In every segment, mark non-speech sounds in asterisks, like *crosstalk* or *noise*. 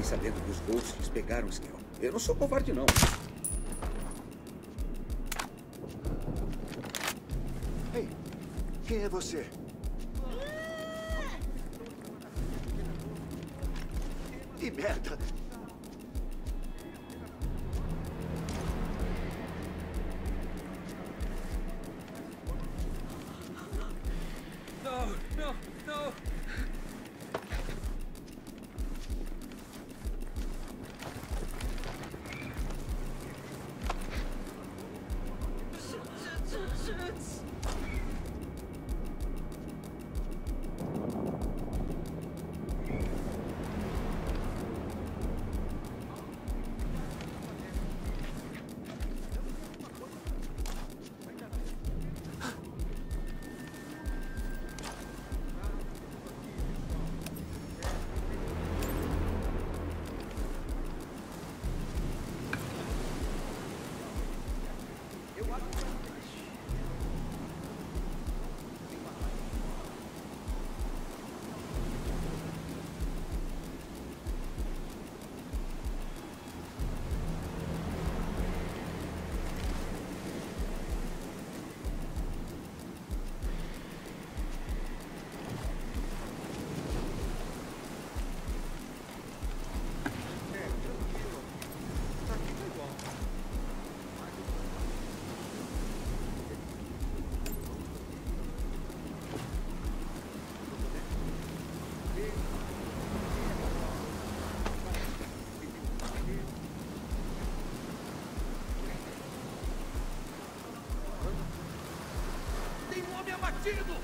Fiquei sabendo que os Ghosts pegaram o. Eu não sou covarde, não. Ei, quem é você? Um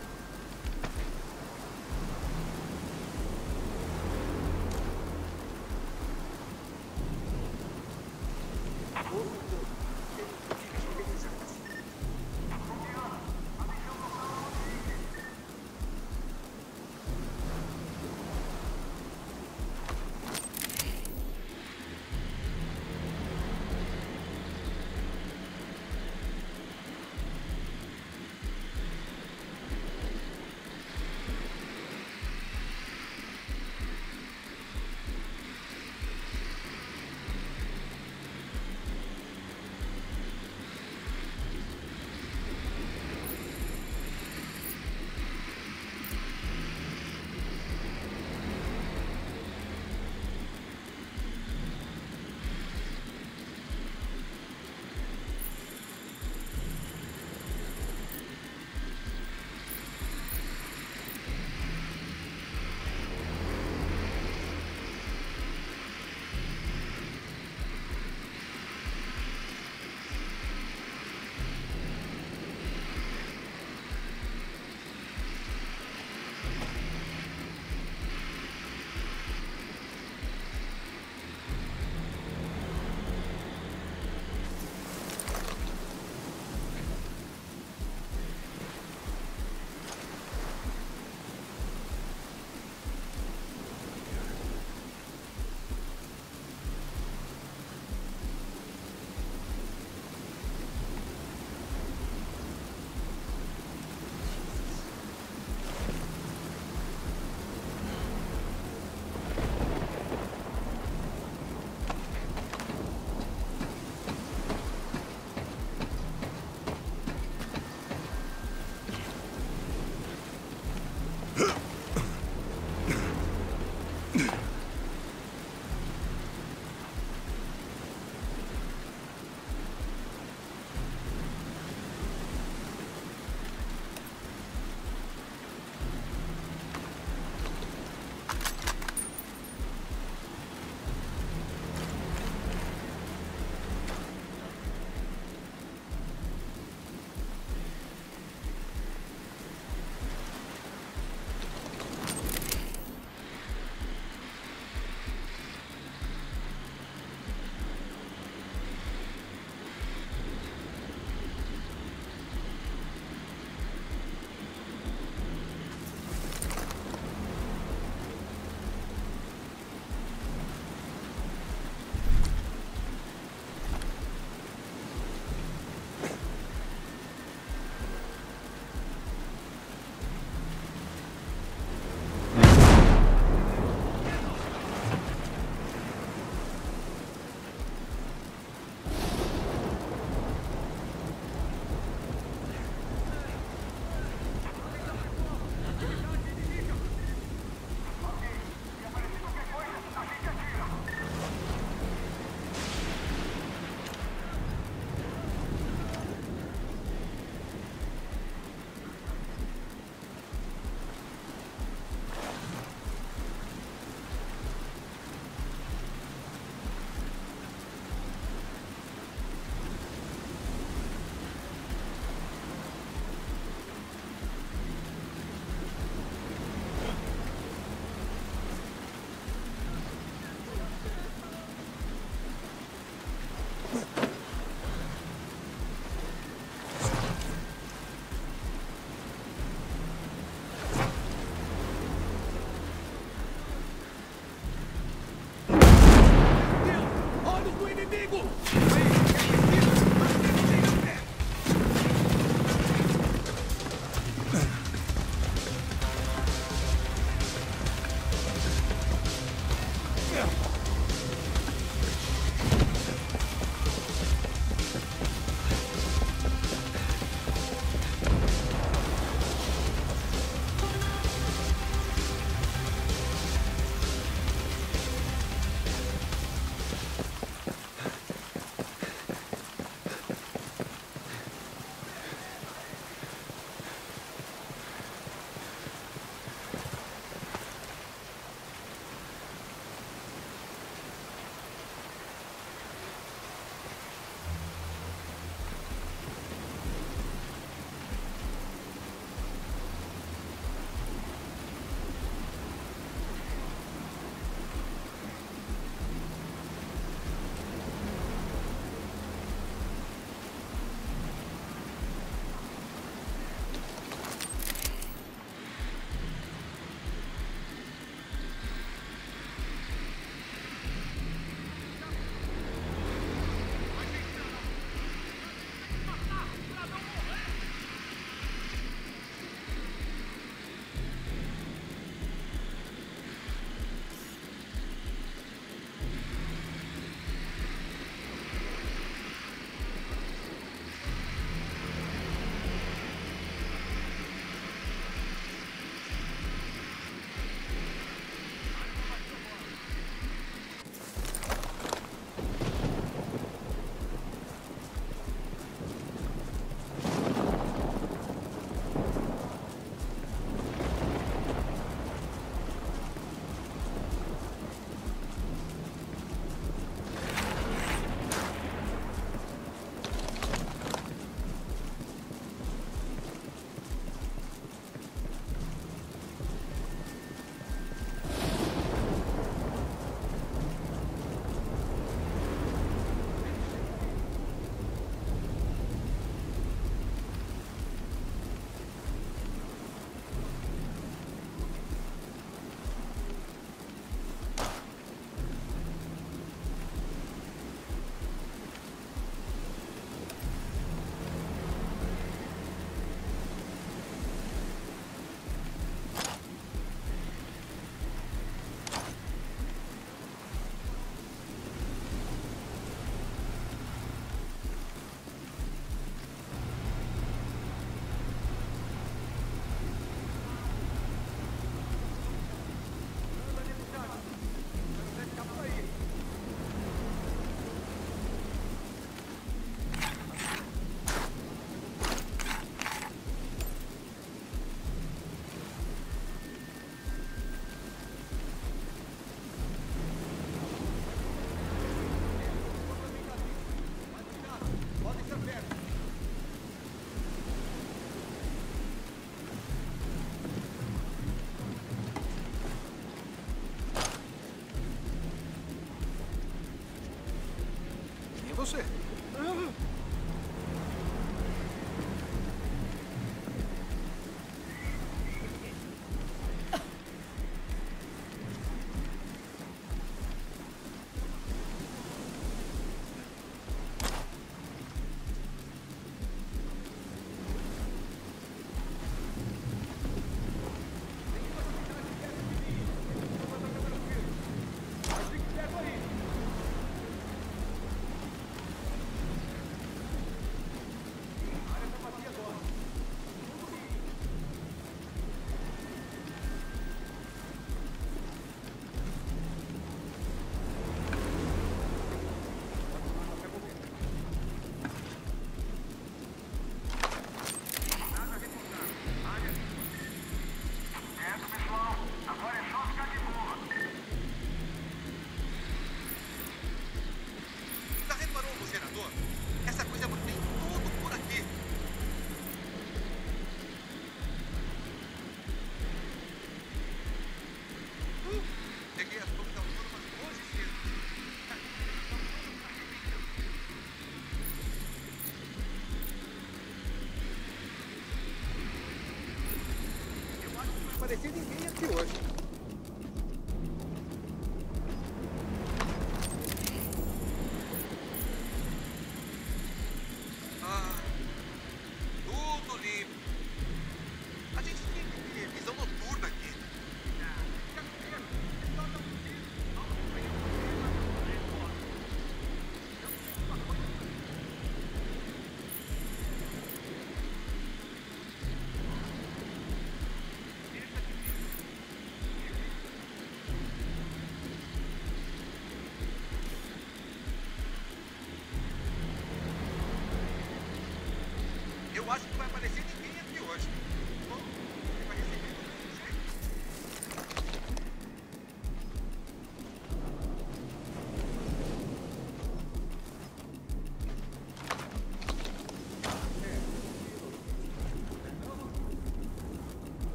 接近点。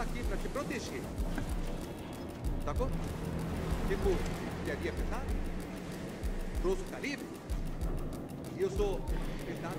Tá aqui para te proteger. Tá bom? Tipo, queria pesado? Trouxe o Caribe? E eu sou pesado.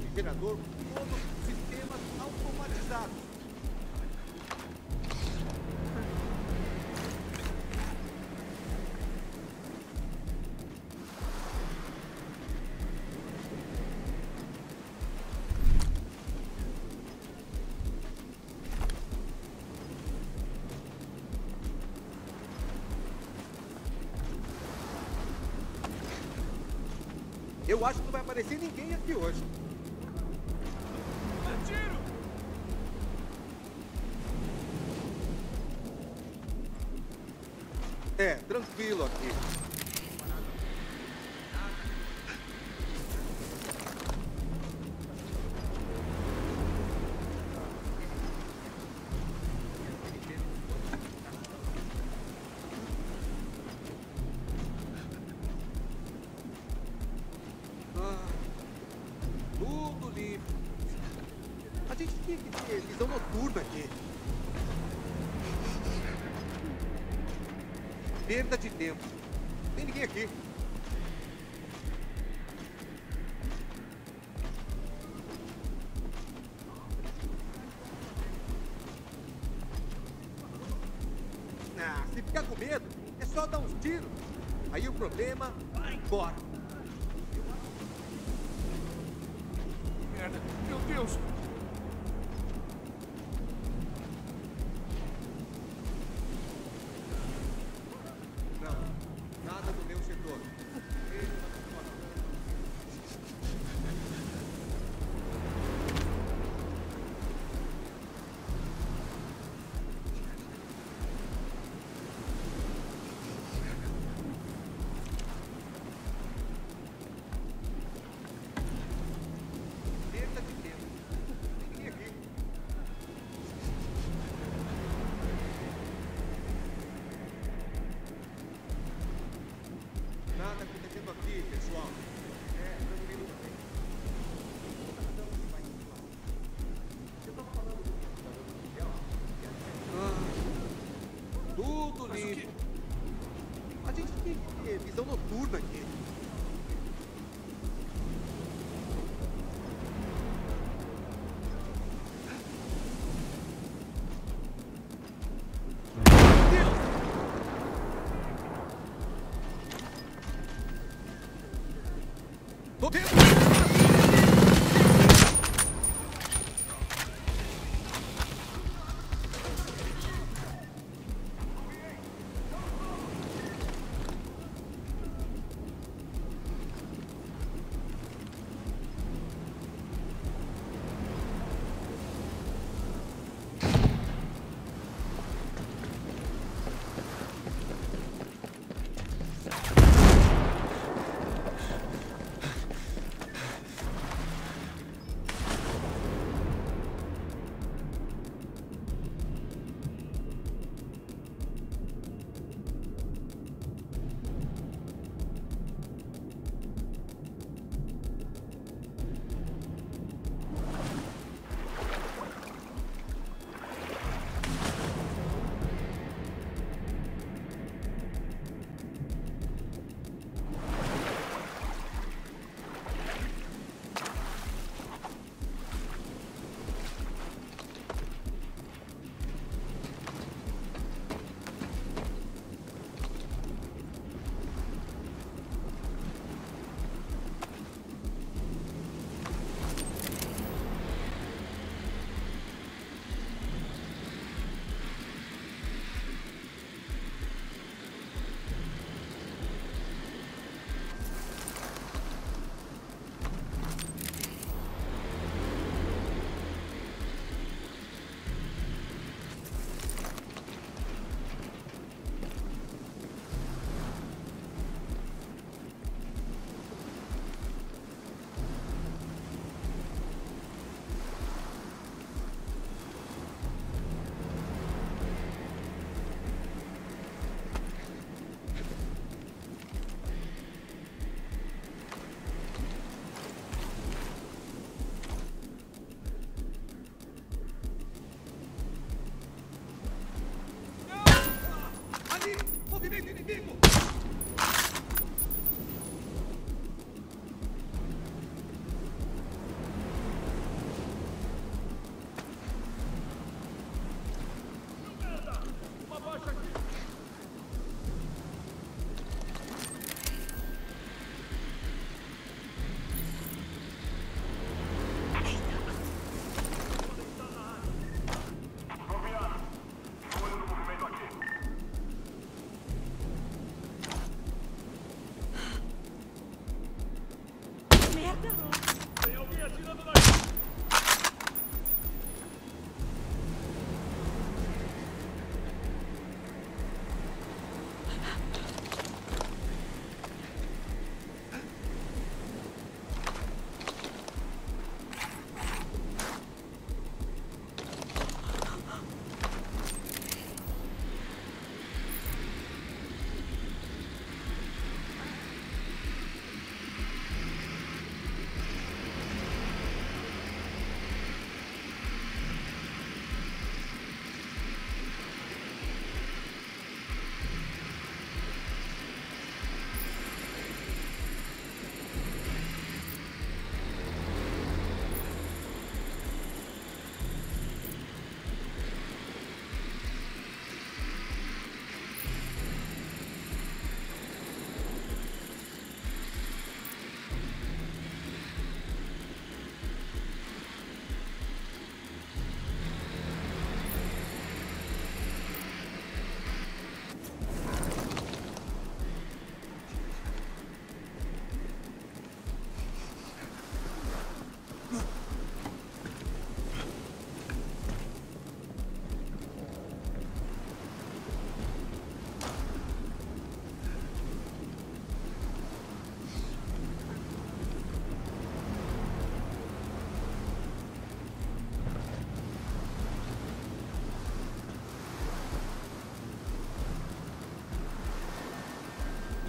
refrigerador com todos os sistemas automatizados. Eu acho que não vai aparecer ninguém aqui hoje. É, tranquilo aqui.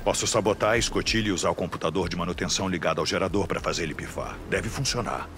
Posso sabotar a escotilha e usar o computador de manutenção ligado ao gerador para fazer ele pifar. Deve funcionar.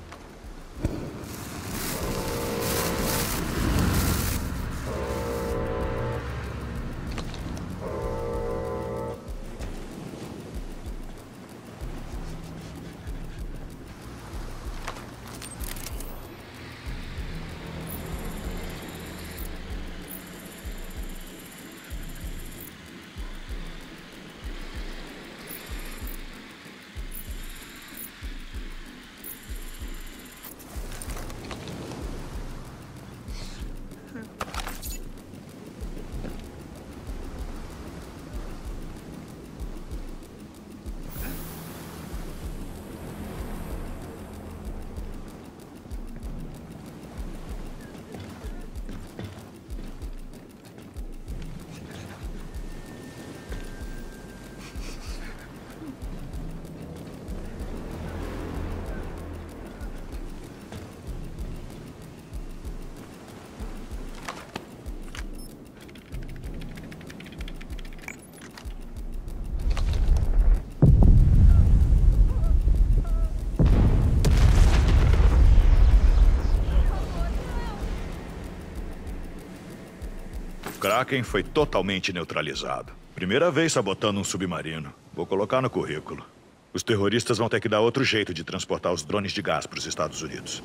Kraken foi totalmente neutralizado. Primeira vez sabotando um submarino. Vou colocar no currículo. Os terroristas vão ter que dar outro jeito de transportar os drones de gás para os Estados Unidos.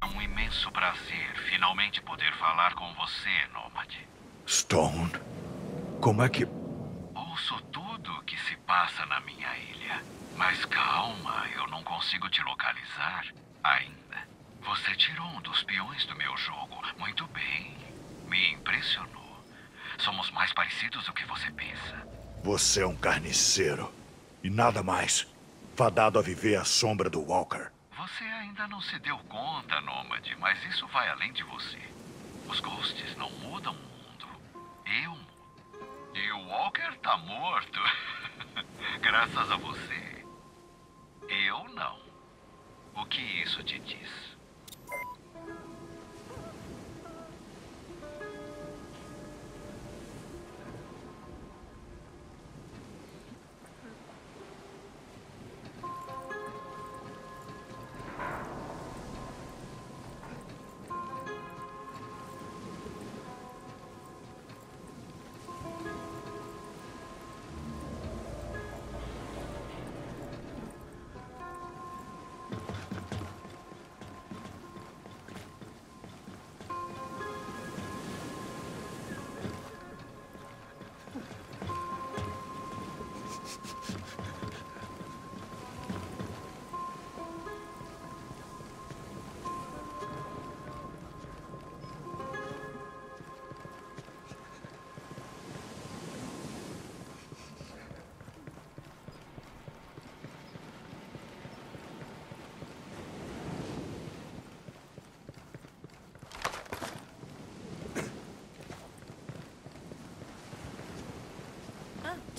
É um imenso prazer finalmente poder falar com você, Nômade. Stone, como é que. Ouço tudo o que se passa na minha ilha. Mas calma, eu não consigo te localizar ainda. Você tirou um dos peões do meu jogo. Muito bem. Me impressionou. Somos mais parecidos do que você pensa. Você é um carniceiro. E nada mais. Fadado a viver à sombra do Walker.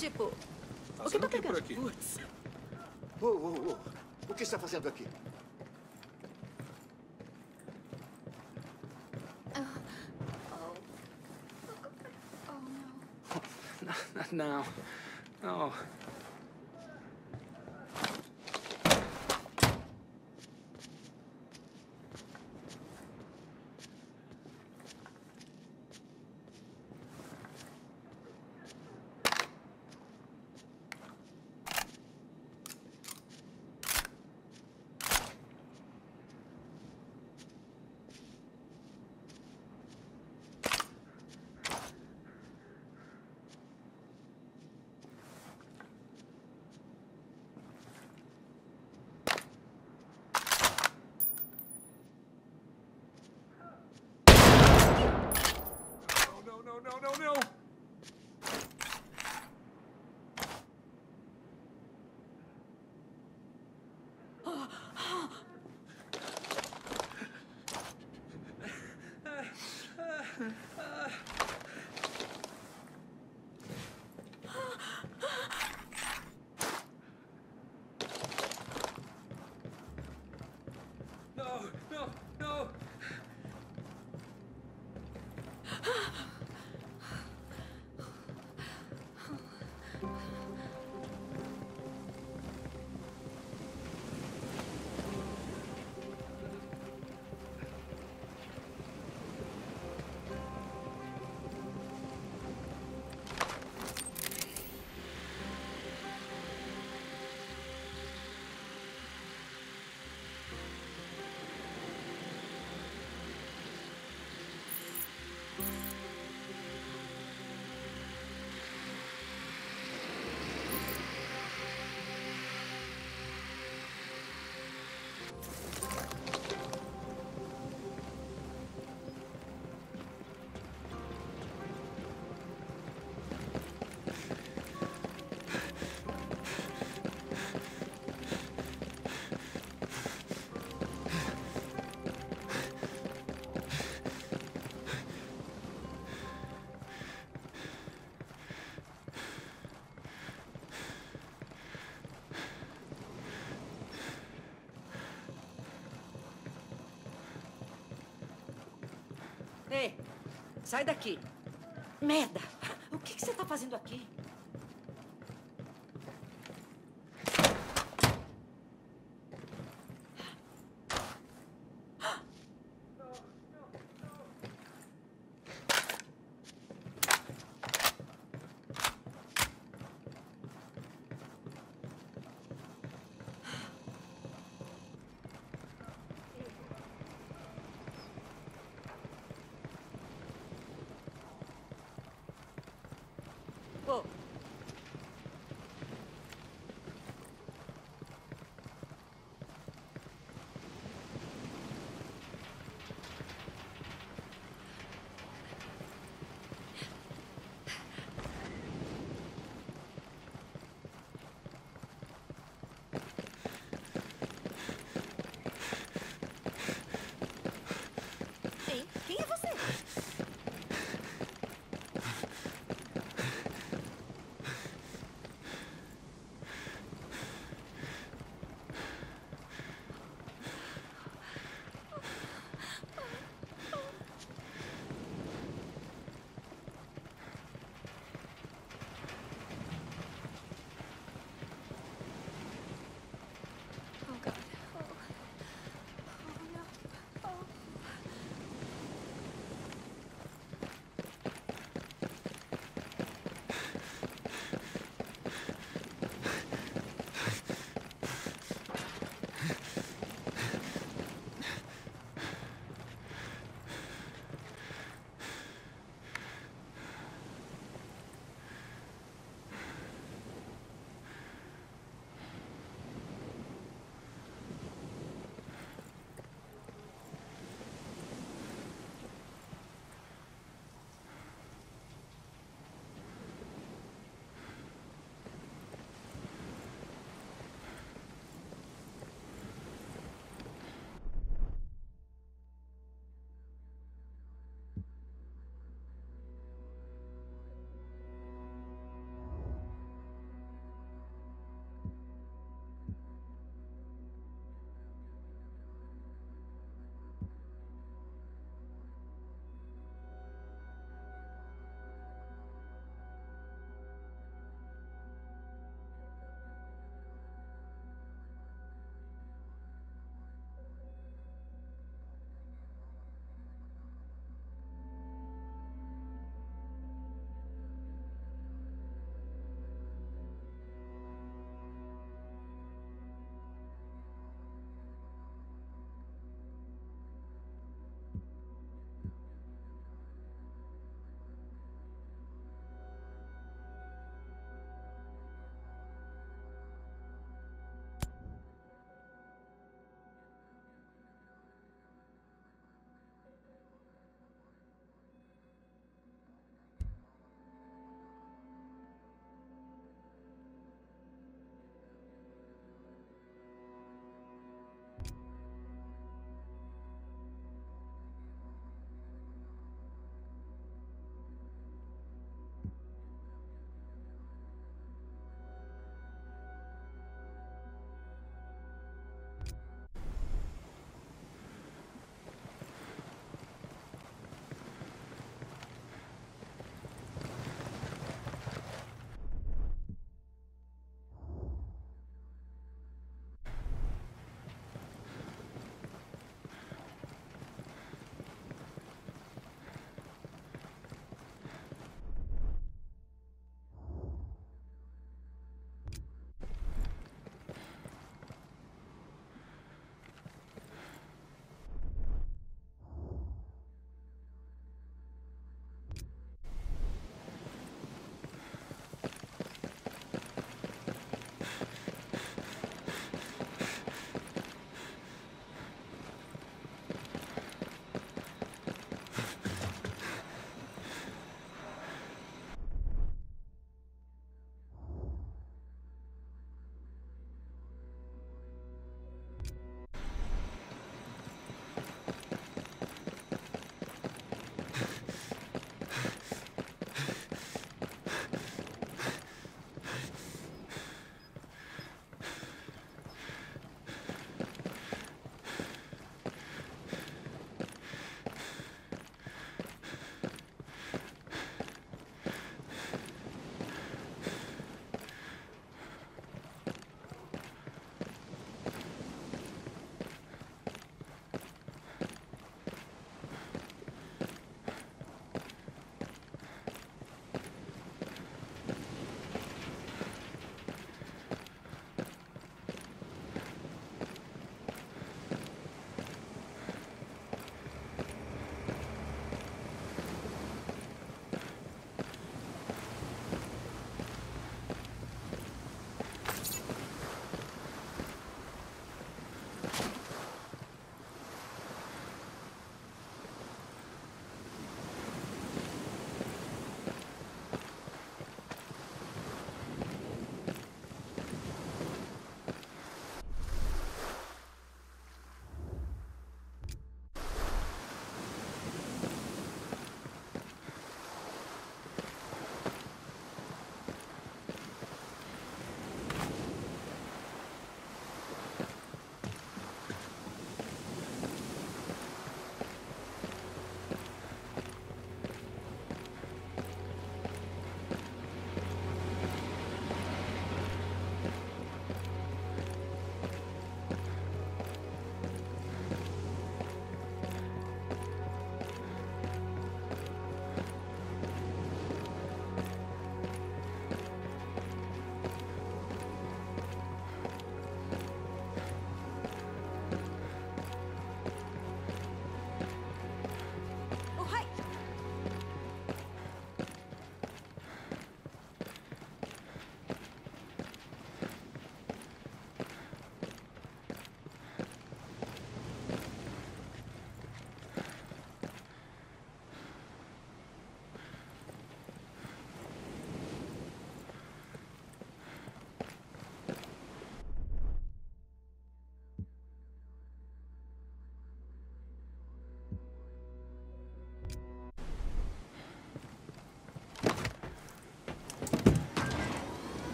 Ah, tipo, o que Fazendo tá o que por pegando? aqui? Putz. Ô, ô, ô. O que está fazendo aqui? *laughs* Não. Não. no, no, no! Sai daqui. Merda! O que, que você tá fazendo aqui?